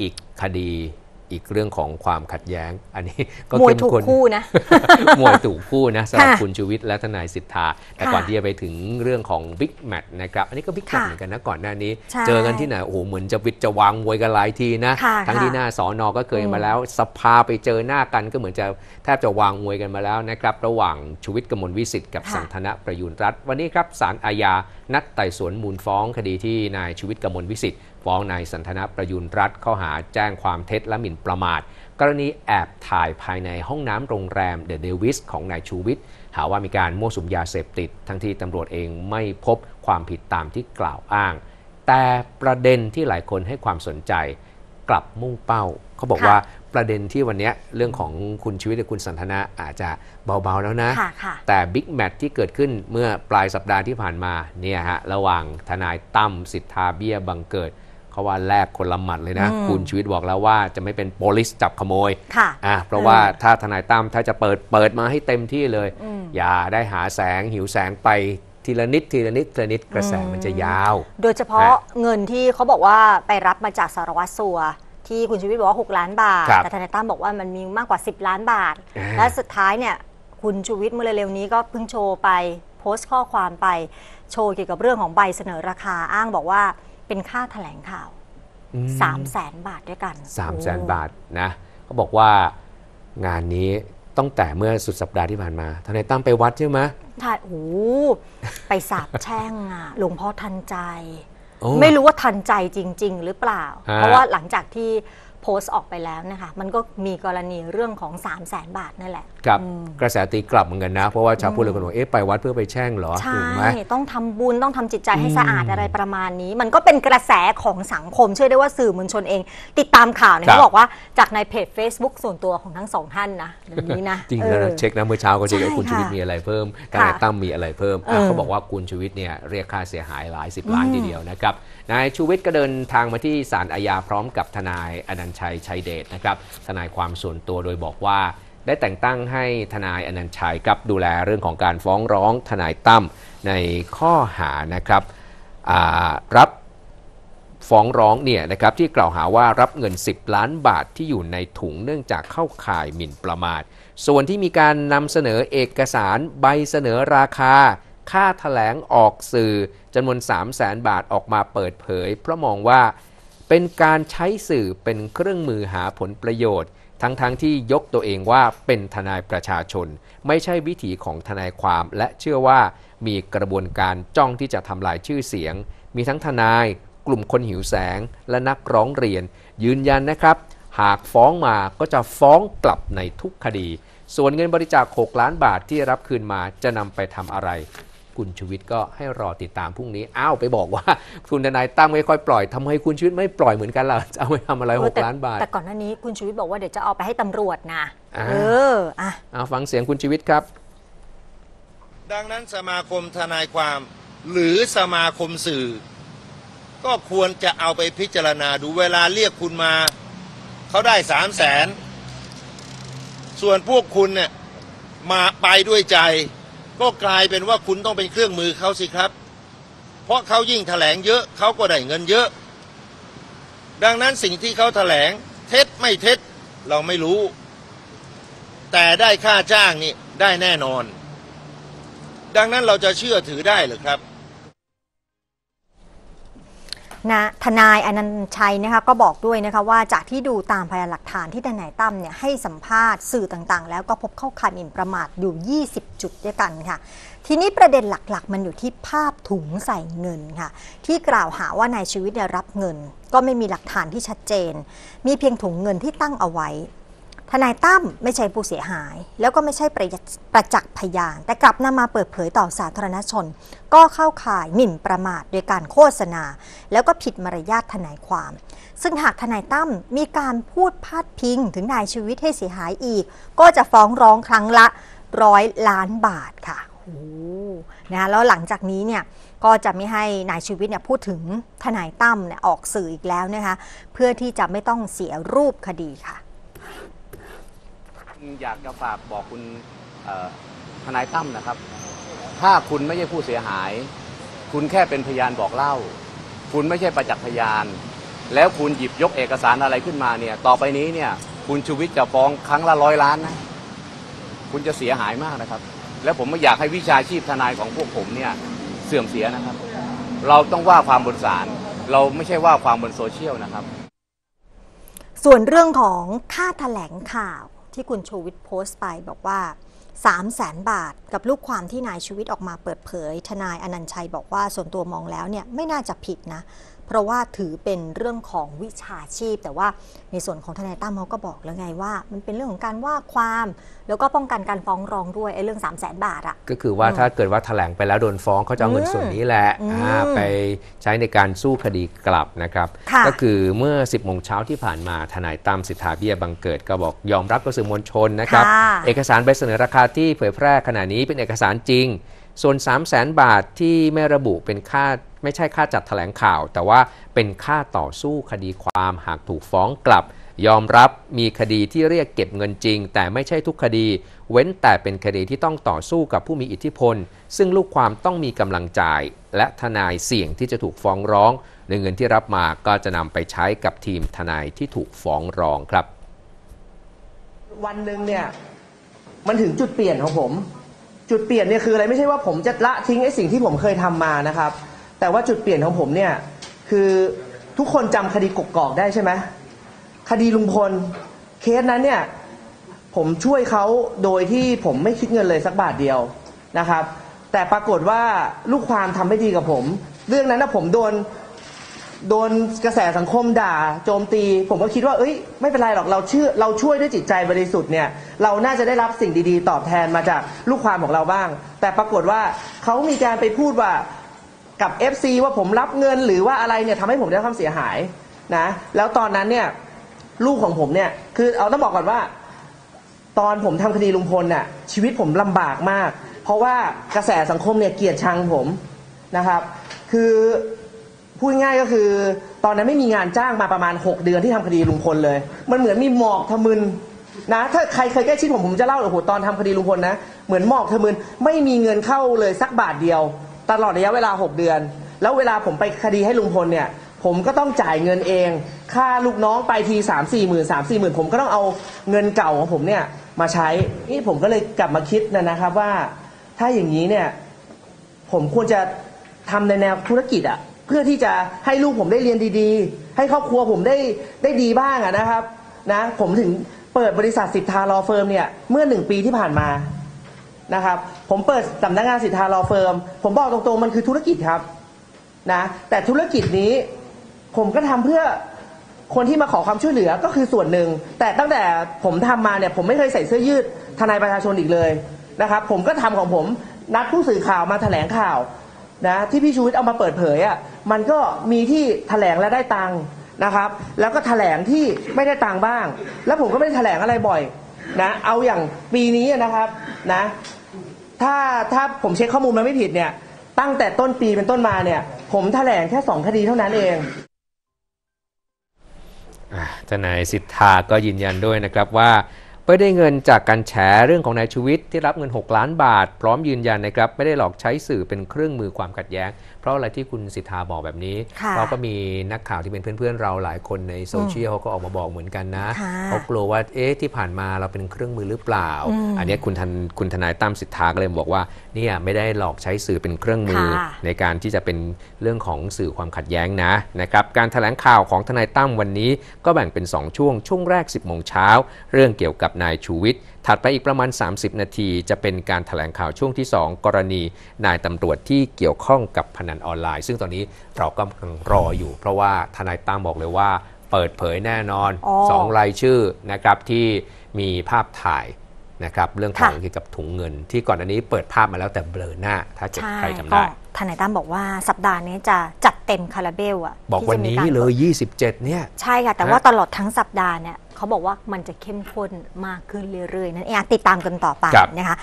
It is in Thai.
อีกคดีอีกเรื่องของความขัดแย้ง อันนี้ก็มวยเข้ถูกข้นคู่นะมวยถูกคู่นะสำหรับค่ะคุณชูวิทย์และทนายษิทรา แต่ค่ะก่อนที่จะไปถึงเรื่องของบิ๊กแมตช์นะครับ อันนี้ก็บิ๊กแมตช์ค่ะเหมือนกันนะก่อนหน้านี้ใช่เจอกันที่ไหนโอ้โหเหมือนจะวิทย์จะวางมวยกันหลายทีนะค่ะทั้งที่ค่ะหน้าสอนอก็เคยมาแล้ว สภาไปเจอหน้ากันก็เหมือนจะแทบจะวางมวยกันมาแล้วนะครับ ระหว่างชูวิทย์กมลวิศิษฎ์กับค่ะสันธนะประยูรรัตน์วันนี้ครับศาลอาญานัดไต่สวนมูลฟ้องคดีที่นายชูวิทย์กมลวิศิษฎ์ฟ้องนายสันธนะประยูรรัตน์ข้อหาแจ้งความเท็จและหมิ่นประมาท กรณีแอบถ่ายภายในห้องน้ำโรงแรมเดอะเดวิสของนายชูวิทย์หาว่ามีการมั่วสุมยาเสพติด ทั้งที่ตำรวจเองไม่พบความผิดตามที่กล่าวอ้าง แต่ประเด็นที่หลายคนให้ความสนใจกลับมุ่งเป้า เขาบอกค่ะว่าประเด็นที่วันเนี้ยเรื่องของคุณชูวิทย์กับคุณสันธนะอาจจะเบา ๆ แล้วนะค่ะค่ะแต่บิ๊กแมตช์ที่เกิดขึ้นเมื่อปลายสัปดาห์ที่ผ่านมาเนี่ยฮะระหว่างทนายตั้มษิทราเบี้ยบังเกิด เขาว่าแลกคนละหมัดเลยนะอืมคุณชีวิตบอกแล้วว่าจะไม่เป็นโปลิสจับขโมยค่ะอะเพราะว่าถ้าทนายตั้มถ้าจะเปิดเปิดมาให้เต็มที่เลยอืมอย่าได้หาแสงหิวแสงไปทีละนิดทีละนิดทีละนิดกระแสมันจะยาว โดยเฉพาะเงินที่เขาบอกว่าไปรับมาจากสารวัตรสัวที่คุณชูวิทย์บอกว่า 6 ล้านบาทครับแต่ทนายตั้มบอกว่ามันมีมากกว่า 10 ล้านบาทอ่าและสุดท้ายเนี่ยคุณชูวิทย์เมื่อเร็วๆนี้ก็เพิ่งโชว์ไปโพสต์ข้อความไป โชว์เกี่ยวกับเรื่องของใบเสนอราคาอ้างบอกว่าเป็นค่าแถลงข่าว อืม3 0 0แสนบาทด้วยกันสามแสนโอ้บาทนะเขาบอกว่างานนี้ตั้งแต่เมื่อสุดสัปดาห์ที่ผ่านมาทนายตั้มไปวัดใช่ไหมใช่โอ้โหไปสาบแช่งอะหลวงพ่อทันใจโอ้ไม่รู้ว่าทันใจจริง ๆ หรือเปล่าฮะเพราะว่าหลังจากที่ โพสต์ออกไปแล้วนะคะมันก็มีกรณีเรื่องของ 3 0 0แสนบาทนั่นแหละกับอืมกระแสตีกลับเหมือนกันนะ เพราะว่าชาวพุทธเลยคนบอกเอ๊ะไปวัดเพื่อไปแช่งเหรอใช่ถูกไหมต้องทำบุญต้องทำจิตใจให้อืมสะอาดอะไรประมาณนี้ มันก็เป็นกระแสของสังคมเชื่อได้ว่าสื่อมวลชนเอง ติดตามข่าวเนี่ยครับเขาบอกว่าจากในเพจ Facebook ส่วนตัวของทั้งสองท่านนะเดี๋ยวนี้นะจริงเอนะอเช็คนะเมื่อเช้าก็เช็คใช่ว่าคุณค่ะชูวิทย์มีอะไรเพิ่มทค่ะนายตั้มมีอะไรเพิ่มอะเออเขาบอกว่าคุณชูวิทย์เนี่ยเรียกค่าเสียหายหลายสิบล้านทีเดียวนะครับนายชูวิทย์ก็เดินทางมาที่ศาลอาญาพร้อมกับทนายอนันต์ชัยชัยเดชนะครับทนายความส่วนตัวโดยบอกว่า ได้แต่งตั้งให้ทนายอนันต์ชัยครับดูแลเรื่องของการฟ้องร้องทนายตั้มในข้อหานะครับรับฟ้องร้องเนี่ยนะครับที่กล่าวหาว่ารับเงิน 10 ล้านบาทที่อยู่ในถุงเนื่องจากเข้าข่ายหมิ่นประมาท ส่วนที่มีการนำเสนอเอกสารใบเสนอราคา ค่าถแถลงออกสื่อจำนวน 3 0 0แสนบาทออกมาเปิดเผย เพราะมองว่า เป็นการใช้สื่อเป็นเครื่องมือหาผลประโยชน์ ทั้งๆทที่ยกตัวเองว่าเป็นทนายประชาชน ไม่ใช่วิถีของทนายความ และเชื่อว่ามีกระบวนการจ้องที่จะทำลายชื่อเสียง มีทั้งทนาย กลุ่มคนหิวแสง และนักร้องเรียน ยืนยันนะครับ หากฟ้องมาก็จะฟ้องกลับในทุกคดี ส่วนเงินบริจาค 6 ล้านบาทที่รับคืนมาจะนำไปทำอะไร คุณชูวิทย์ก็ให้รอติดตามพรุ่งนี้ อ้าวไปบอกว่า คุณทนายตั้งไม่ค่อยปล่อยทำไมคุณชีวิตไม่ปล่อยเหมือนกันล่ะจะเอาไปทำอะไรเออแต่6ล้านบาท แต่ก่อนหน้านี้คุณชูวิทย์บอกว่าเดี๋ยวจะเอาไปให้ตำรวจนะอ่าเอออะเอาฟังเสียงคุณชีวิตครับ ดังนั้นสมาคมทนายความหรือสมาคมสื่อ ก็ควรจะเอาไปพิจารณาดูเวลาเรียกคุณมาเขาได้สามแสนส่วนพวกคุณเนี่ยมาไปด้วยใจ ก็กลายเป็นว่าคุณต้องเป็นเครื่องมือเขาสิครับ เพราะเขายิ่งแถลงเยอะเขาก็ได้เงินเยอะ ดังนั้นสิ่งที่เขาแถลงเท็จไม่เท็จเราไม่รู้ แต่ได้ค่าจ้างนี่ได้แน่นอน ดังนั้นเราจะเชื่อถือได้หรือครับ นะทนายอนันต์ชัยนะคะก็บอกด้วยนะคะว่าจากที่ดูตามพยานหลักฐานที่ทนายตั้มเนี่ยให้สัมภาษณ์สื่อต่างๆ แล้วก็พบเข้าข่ายหมิ่นประมาทอยู่ 20 จุดด้วยกันค่ะ ทีนี้ประเด็นหลักๆ มันอยู่ที่ภาพถุงใส่เงินค่ะ ที่กล่าวหาว่านายชีวิตได้รับเงิน ก็ไม่มีหลักฐานที่ชัดเจน มีเพียงถุงเงินที่ตั้งเอาไว้ ทนายตั้มไม่ใช่ผู้เสียหาย แล้วก็ไม่ใช่ประประจักษ์พยาน แต่กลับนำมาเปิดเผยต่อสาธารณชน ก็เข้าข่ายหมิ่นประมาทโดยการโฆษณา แล้วก็ผิดมารยาททนายความ ซึ่งหากทนายตั้มมีการพูดพาดพิง ถึงนายชีวิตให้เสียหายอีก ก็จะฟ้องร้องครั้งละร้อยล้านบาทค่ะโอ้นะแล้วหลังจากนี้เนี่ยก็จะไม่ให้นายชีวิตเนี่ยพูดถึงทนายตั้มเนี่ยออกสื่ออีกแล้วนะคะเพื่อที่จะไม่ต้องเสียรูปคดีค่ะ อยากจะฝากบอกคุณทนายตั้มนะครับ ถ้าคุณไม่ใช่ผู้เสียหาย คุณแค่เป็นพยานบอกเล่า คุณไม่ใช่ประจักษ์พยาน แล้วคุณหยิบยกเอกสารอะไรขึ้นมาเนี่ย ต่อไปนี้เนี่ย คุณชูวิทย์จะฟ้องครั้งละร้อยล้านนะ คุณจะเสียหายมากนะครับ แล้วผมไม่อยากให้วิชาชีพทนายของพวกผมเนี่ยเสื่อมเสียนะครับ เราต้องว่าความบนศาล เราไม่ใช่ว่าความบนโซเชียลนะครับ ส่วนเรื่องของค่าแถลงข่าว ที่คุณชูวิทย์โพสต์ไปบอกว่า 3 0 0แสนบาทกับลูกความที่นายชูวิทย์ออกมาเปิดเผย ทนายอนันชัยบอกว่าส่วนตัวมองแล้วเนี่ยไม่น่าจะผิดนะ เพราะว่าถือเป็นเรื่องของวิชาชีพ แต่ว่าในส่วนของทนายตั้มเขาก็บอกแล้วไงว่า มันเป็นเรื่องของการว่าความ แล้วก็ป้องกันการฟ้องร้องด้วยไอ้เรื่อง3 0 0แสนบาทอะก็คือว่าอืมถ้าเกิดว่าแถลงไปแล้วโดนฟ้องเขาจะเอาเงินอืมส่วนนี้แหละอืมอ่าไปใช้ในการสู้คดีกลับนะครับค่ะก็คือเมื่อ 10โมงเช้าที่ผ่านมาทนายตั้มสิทธาเบี้ยบังเกิดก็บอกยอมรับกับสื่อมวลชนนะครับค่ะเอกสารใบเสนอราคาที่เผยแพร่ขณะนี้เป็นเอกสารจริง ส่วน 3 0 0แสนบาทที่ไม่ระบุเป็นค่าไม่ใช่ค่าจัดแถลงข่าว แต่ว่าเป็นค่าต่อสู้คดีความหากถูกฟ้องกลับ ยอมรับมีคดีที่เรียกเก็บเงินจริง แต่ไม่ใช่ทุกคดี เว้นแต่เป็นคดีที่ต้องต่อสู้กับผู้มีอิทธิพล ซึ่งลูกความต้องมีกำลังจ่าย และทนายเสี่ยงที่จะถูกฟ้องร้องในเงินที่รับมาก็จะนำไปใช้กับทีมทนายที่ถูกฟ้องร้องครับ วันหนึ่งเนี่ยมันถึงจุดเปลี่ยนของผม จุดเปลี่ยนเนี่ยคืออะไรไม่ใช่ว่าผมจะละทิ้งไอ้สิ่งที่ผมเคยทำมานะครับ แต่ว่าจุดเปลี่ยนของผมเนี่ยคือทุกคนจำคดีกกอกได้ใช่ไหมคดีลุงพลเคสนั้นเนี่ยผมช่วยเขาโดยที่ผมไม่คิดเงินเลยสักบาทเดียวนะครับ แต่ปรากฏว่าลูกความทำไม่ดีกับผม เรื่องนั้นนะผมโดน โดนกระแสสังคมด่าโจมตี ผมก็คิดว่าเอ้ย ไม่เป็นไรหรอกเราเชื่อเราช่วยด้วยจิตใจบริสุทธิ์เนี่ยเราน่าจะได้รับสิ่งดีๆ ตอบแทนมาจากลูกความของเราบ้าง แต่ปรากฏว่าเขามีการไปพูดว่ากับ FC ว่าผมรับเงินหรือว่าอะไรเนี่ยทำให้ผมได้รับความเสียหายนะแล้วตอนนั้นเนี่ยลูกของผมเนี่ยคือเอาต้องบอกก่อนว่า ตอนผมทำคดีลุงพลน่ะชีวิตผมลำบากมาก เพราะว่ากระแสสังคมเนี่ยเกลียดชังผมนะครับ คือ พูดง่ายก็คือ ตอนนั้นไม่มีงานจ้างมาประมาณ 6 เดือนที่ทำคดีลุงพลเลย มันเหมือนมีหมอกทะมึนนะถ้าใครเคยใกล้ชิดผมผมจะเล่าโอ้โหตอนทำคดีลุงพลนะเหมือนหมอกทะมึนไม่มีเงินเข้าเลยสักบาทเดียว ตลอดระยะเวลา 6 เดือน แล้วเวลาผมไปคดีให้ลุงพลเนี่ย ผมก็ต้องจ่ายเงินเอง ค่าลูกน้องไปทีสามสี่หมื่นสามสี่หมื่นผมก็ต้องเอาเงินเก่าของผมเนี่ยมาใช้นี่ผมก็เลยกลับมาคิดนะนะครับว่า ถ้าอย่างนี้เนี่ยผมควรจะทำในแนวธุรกิจอะ เพื่อที่จะให้ลูกผมได้เรียนดีๆ ให้ครอบครัวผมได้ได้ดีบ้างอะนะครับนะผมถึงเปิดบริษัทษิทรา law firm เนี่ยเมื่อหนึ่งปีที่ผ่านมานะครับผมเปิดสำนักงานษิทรา law firm ผมบอกตรงๆมันคือธุรกิจครับนะแต่ธุรกิจนี้ผมก็ทำเพื่อคนที่มาขอความช่วยเหลือก็คือส่วนหนึ่ง แต่ตั้งแต่ผมทำมาเนี่ยผมไม่เคยใส่เสื้อยืดทนายประชาชนอีกเลยนะครับผมก็ทำของผมนัดผู้สื่อข่าวมาแถลงข่าว นะที่พี่ชูวิทย์เอามาเปิดเผยอะ่ะมันก็มีที่แถลงและได้ตังค์นะครับ แล้วก็แถลงที่ไม่ได้ตังค์บ้าง แล้วผมก็ไม่ได้แถลงอะไรบ่อยนะเอาอย่างปีนี้นะครับนะถ้าถ้าผมเช็คข้อมูลมาไม่ผิดเนี่ยตั้งแต่ต้นปีเป็นต้นมาเนี่ยผมแถลงแค่สองคดีเท่านั้นเองทนายสิทธาก็ยืนยันด้วยนะครับว่า ไม่ได้เงินจากการแฉเรื่องของนายชูวิทย์ที่รับเงิน 6 ล้านบาท พร้อมยืนยันนะครับ ไม่ได้หลอกใช้สื่อเป็นเครื่องมือความขัดแย้ง เพราะอะไรที่คุณสิทธาบอกแบบนี้ค่ะเพราะก็มีนักข่าวที่เป็นเพื่อนๆ เราหลายคนในโซเชียลเขาก็ออกมาบอกเหมือนกันนะค่ะเขากลัวว่าเอ๊ะที่ผ่านมาเราเป็นเครื่องมือหรือเปล่าอืมอันเนี้ยคุณทันคุณทนายตั้มสิทธาก็เลยบอกว่าเนี่ยไม่ได้หลอกใช้สื่อเป็นเครื่องมือค่ะในการที่จะเป็นเรื่องของสื่อความขัดแย้งนะนะครับการแถลงข่าวของทนายตั้มวันนี้ก็แบ่งเป็น 2 ช่วงช่วงแรก 10โมงเช้าเรื่องเกี่ยวกับนายชูวิทย์ ถัดไปอีกประมาณ 30 นาทีจะเป็นการแถลงข่าวช่วงที่ 2 กรณีนายตำรวจที่เกี่ยวข้องกับพนันออนไลน์ ซึ่งตอนนี้เรากำลังรออยู่ เพราะว่าทนายตั้มบอกเลยว่า เปิดเผยแน่นอนอ๋อสองรายชื่อนะครับที่มีภาพถ่าย นะครับเรื่องของค่ะเกี่ยวกับถุงเงิน ที่ก่อนอันนี้เปิดภาพมาแล้วแต่เบลอหน้า ถ้าเกิดใช่ใครจำก็ได้ทนายตั้มบอกว่าสัปดาห์นี้จะจัดเต็มคาราเบลอะบอกที่วันจะมีนี้การเลยปิด27 เนี่ย ใช่ค่ะ แต่ฮะว่าตลอดทั้งสัปดาห์เนี่ยเขาบอกว่ามันจะเข้มข้นมากขึ้นเรื่อยๆ นั่นเองอะติดตามกันต่อไปครับนะคะ